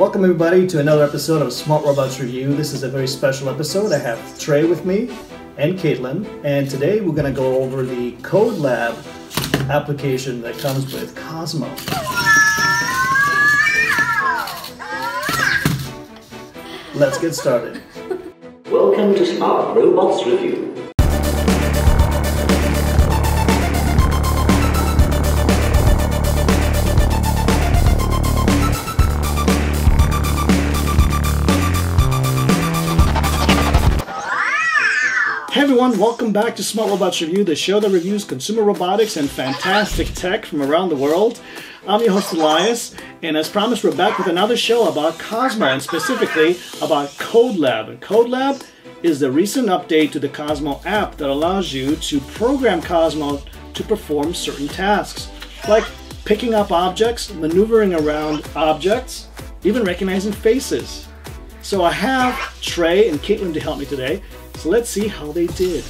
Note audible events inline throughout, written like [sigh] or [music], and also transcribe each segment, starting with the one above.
Welcome everybody to another episode of Smart Robots Review. This is a very special episode. I have Trey with me and Katelyn, and today we're going to go over the Code Lab application that comes with Cozmo. Let's get started. Welcome to Smart Robots Review. Welcome back to Smart Robots Review, the show that reviews consumer robotics and fantastic tech from around the world. I'm your host Elias, and as promised, we're back with another show about Cozmo and specifically about Code Lab. And Code Lab is the recent update to the Cozmo app that allows you to program Cozmo to perform certain tasks, like picking up objects, maneuvering around objects, even recognizing faces. So I have Trey and Katelyn to help me today. So let's see how they did.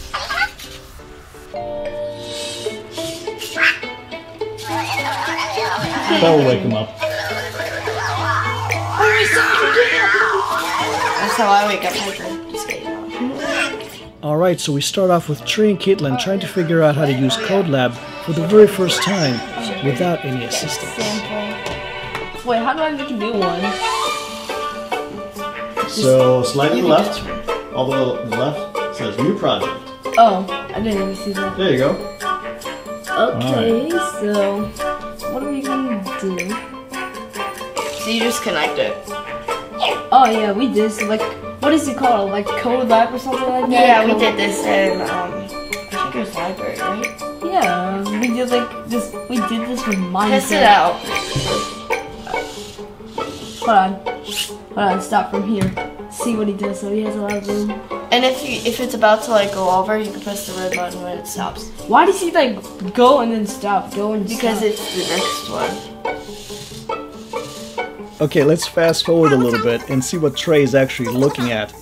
That'll wake them up. That's how I wake up Piper. Alright, so we start off with Trey and Katelyn trying to figure out how to use CodeLab for the very first time without any assistance. Wait, how do I make a new one? So slightly left, all the left says new project. Oh, I didn't even see that. There you go. Okay, so what are we gonna do? So you just connect it. Oh yeah, we did. So like, what is it called? Like Code Lab or something like that? Yeah, we did this in um, I think it was library, right? Yeah, we did like this. We did this with Minecraft. Test it out. Hold on, hold on. Stop from here. See what he does. So he has a lot of room. And if you if it's about to like go over, you can press the red button when it stops Why does he like go and then stop? Go and because stop? it's the next one. Okay, let's fast forward a little bit and see what Trey is actually looking at.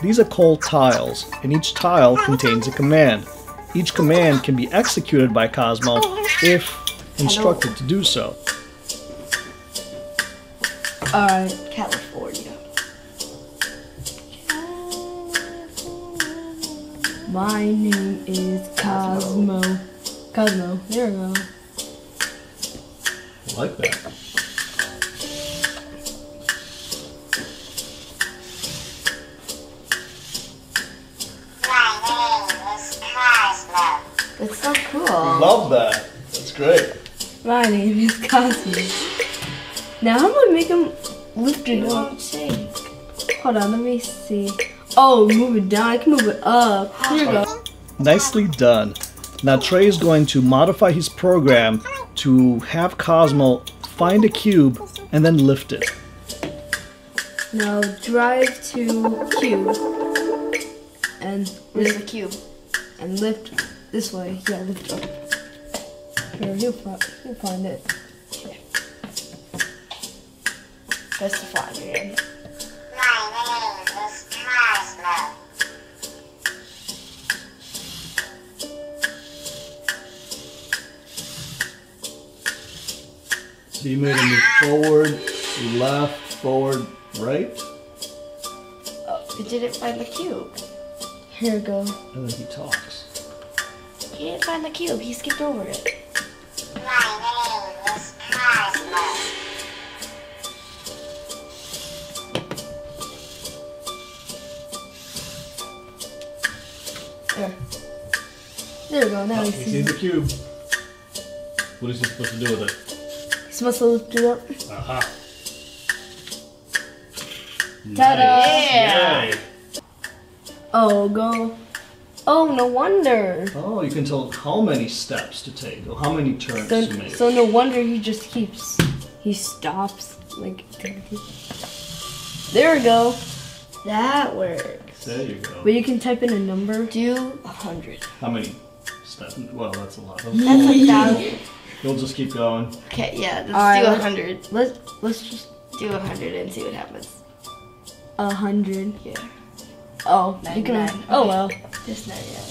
These are called tiles, and each tile contains a command. Each command can be executed by Cozmo if instructed to do so. Alright. California. My name is Cozmo. Cozmo. There we go. I like that. My name is My name is Cozmo. It's so cool. Love that. That's great. My name is Cozmo. Now I'm gonna make him lift it up. Hold on, let me see. Oh, move it down. I can move it up. Here we go. Nicely done. Now Trey is going to modify his program to have Cozmo find a cube and then lift it. Now drive to cube and Where's lift the cube? and lift this way. Yeah, lift up. Here, he'll, fi- he'll find it. Press the flag. So you made him move forward, left, forward, right, Oh, it didn't find the cube. Here we go. and then he talks. He didn't find the cube. He skipped over it. There we go. Now he He sees sees the cube. What is he supposed to do with it? He's supposed to lift it up. Aha. Ta-da! Yeah. Yay. Oh, go. Oh, no wonder. Oh, you can tell how many steps to take or how many turns So, to make. so no wonder he just keeps. He stops. Like. There we go. That works. there you go. But you can type in a number. Do a hundred. How many steps? Well, that's a lot. That's a thousand. You'll just keep going. Okay, yeah, let's Alright, do a let's- hundred. Let's let's just Do a hundred and see what happens. a hundred. Yeah. Oh, you can. 99. Oh well. Just not yet.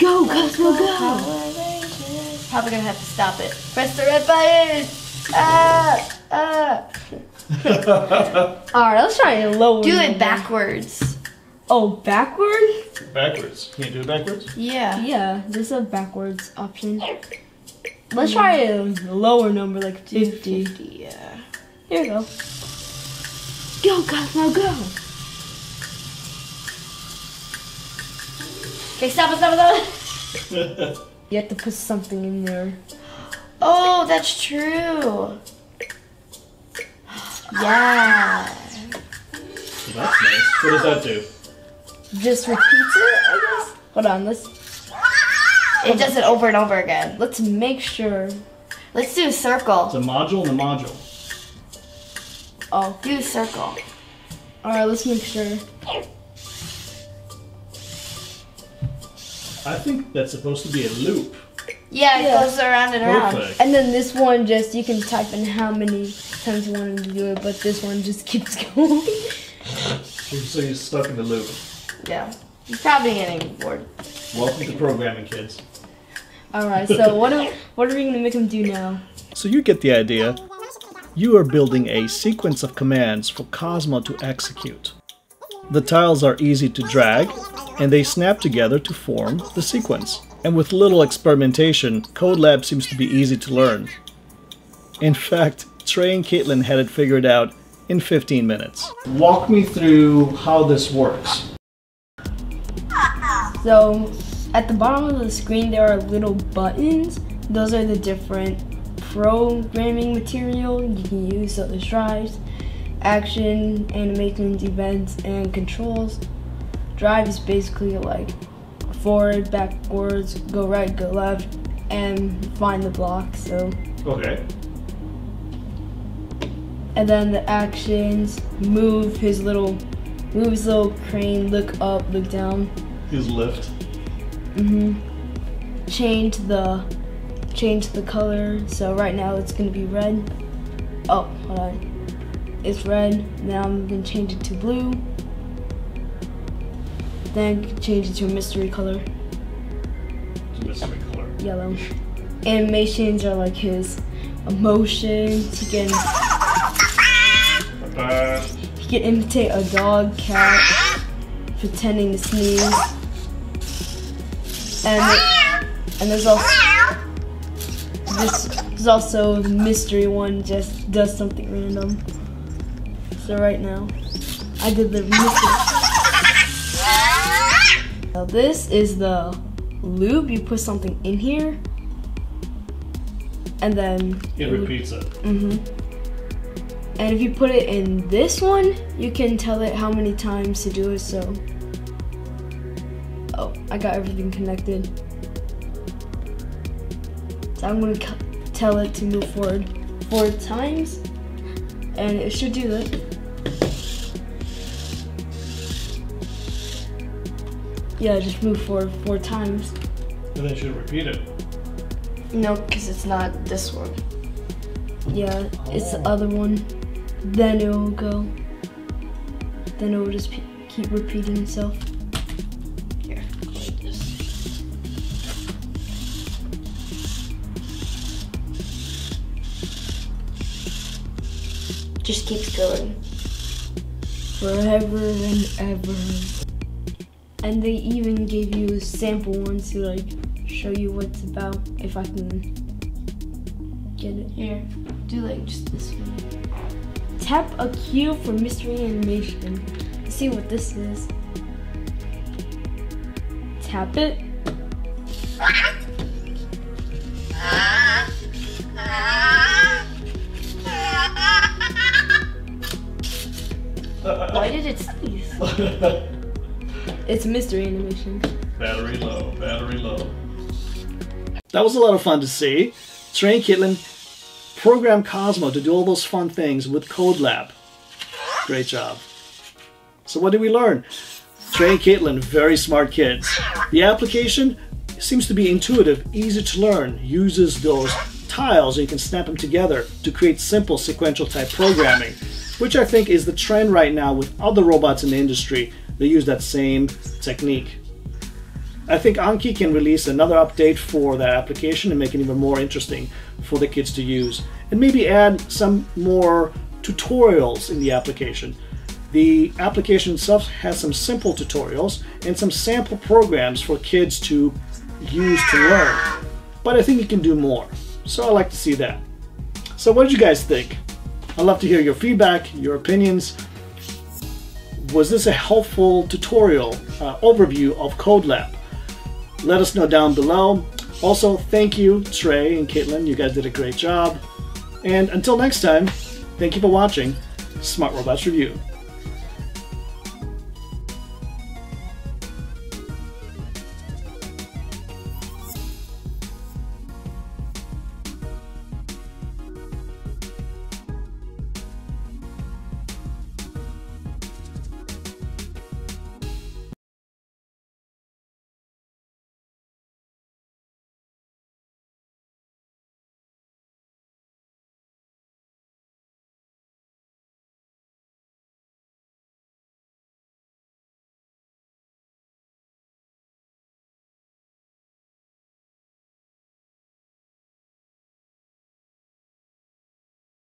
Go, Cozmo, go. Probably gonna have to stop it. Press the red button. Ah, ah. [laughs] Alright, let's try a lower. Do it backwards. Oh, backward? Backwards. Can you do it backwards? Yeah. Yeah, there's a backwards option. Let's try a lower number, like 50. 50, yeah. Here we go. Go, Cozmo, go! Okay, stop it, stop it, stop it. [laughs] You have to put something in there. Oh, that's true. Yeah. That's nice. What does that do? Just repeats it, I guess? Hold on, let's It does it over and over again. let's make sure. Let's do a circle. It's a module and a module. Oh, Do a circle. alright, let's make sure. I think that's supposed to be a loop. Yeah, it Yeah. goes around and around. Perfect. And then this one, just you can type in how many times you want to do it, but this one just keeps [laughs] going. So you're stuck in the loop. Yeah. You're probably getting bored. Welcome to programming, kids. alright, so what are, what are we gonna make him do now? So you get the idea. You are building a sequence of commands for Cozmo to execute. The tiles are easy to drag, and they snap together to form the sequence. And with little experimentation, CodeLab seems to be easy to learn. In fact, Trey and Katelyn had it figured out in 15 minutes. Walk me through how this works. So, at the bottom of the screen, there are little buttons. Those are the different programming material you can use. So, there's drives, action, animations, events, and controls. Drive is basically like forward, backwards, go right, go left, and find the block. So, Okay. and then the actions move his little, move his little crane, look up, look down. His lift. Mm-hmm. Change the change the color. So right now it's gonna be red. Oh, hold on. It's red. Now I'm gonna change it to blue. Then change it to a mystery color, It's a mystery color. yellow. Animations are like his emotions. He can he can imitate a dog, cat, pretending to sneeze. And and there's also this there's also the mystery one just does something random. So right now, I did the mystery. Now this is the loop. You put something in here, and then it repeats it. hmm And if you put it in this one, you can tell it how many times to do it. So, oh, I got everything connected. So I'm gonna tell it to move forward four times, and it should do that. Yeah, just move forward four times. And then it should repeat it. No, because it's not this one. Yeah, it's the oh. other one. Then it will go. Then it will just keep repeating itself. Just keeps going. forever and ever. And they even gave you a sample one to like show you what it's about. If I can get it. Here. Do like just this one. Tap a cue for mystery animation. Let's see what this is. Tap it. [laughs] Why did it sneeze? [laughs] It's mystery animation. Battery low, battery low. That was a lot of fun to see. Trey and Katelyn program Cozmo to do all those fun things with CodeLab. Great job. So what did we learn? Trey and Katelyn, very smart kids. The application seems to be intuitive, easy to learn, uses those tiles and you can snap them together to create simple sequential type programming, which I think is the trend right now with other robots in the industry. They use that same technique. I think Anki can release another update for that application and make it even more interesting for the kids to use. And maybe add some more tutorials in the application. The application itself has some simple tutorials and some sample programs for kids to use to learn. But I think you can do more. So I like to see that. So what did you guys think? I'd love to hear your feedback, your opinions. Was this a helpful tutorial uh, overview of CodeLab? Let us know down below. Also, thank you, Trey and Katelyn. You guys did a great job. And until next time, thank you for watching Smart Robots Review.